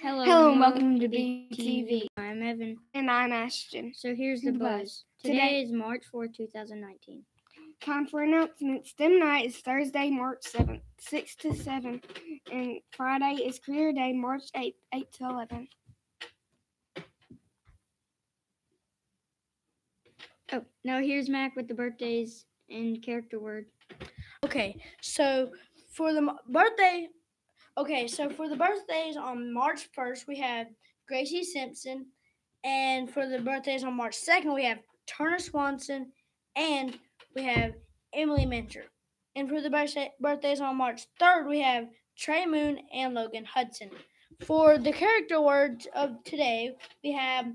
Hello, Hello and and welcome to Bee TV. I'm Evan. And I'm Ashton. So here's the The buzz. buzz. Today, Today- is March 4, 2019. Time for announcements. STEM night is Thursday, March 7th, 6 to 7. And Friday is Career Day, March 8th, 8 to 11. Oh, now here's Mac with the birthdays and character word. Okay, so for the birthday, okay, so for the birthdays on March 1st, we have Gracie Simpson. And for the birthdays on March 2nd, we have Turner Swanson and we have Emily Mincher. And for the birthday, birthdays on March 3rd, we have Trey Moon and Logan Hudson. For the character words of today, we have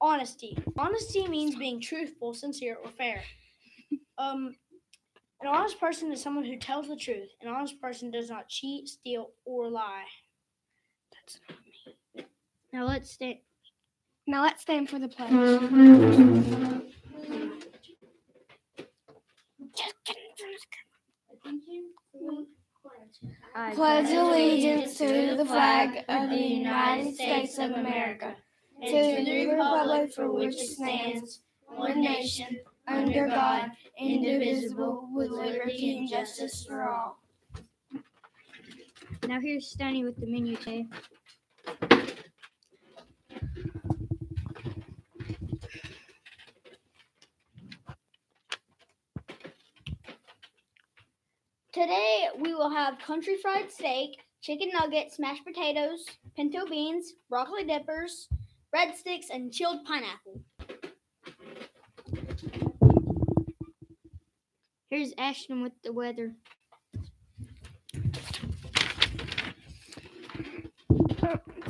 honesty. Honesty means being truthful, sincere, or fair. Um, an honest person is someone who tells the truth. An honest person does not cheat, steal, or lie. That's not me. Now let's stand. Now let's stand for the pledge. I Pledge allegiance to the flag of the United States of America, to the republic for which it stands, one nation, under God, indivisible, with liberty and justice for all. Now here's Stony with the menu today. Today we will have country fried steak, chicken nuggets, mashed potatoes, pinto beans, broccoli dippers, breadsticks, and chilled pineapple. Here's Ashton with the weather.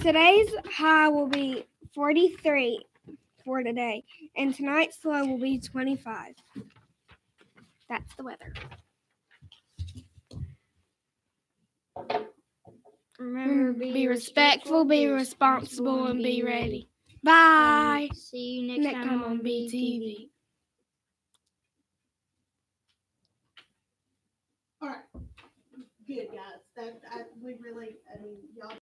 Today's high will be 43 for today, and tonight's low will be 25. That's the weather. Remember, mm, Be respectful, be responsible, and be ready. Bye. See you next, Next time, on Bee TV. Good, guys. That, I, we really, I mean, y'all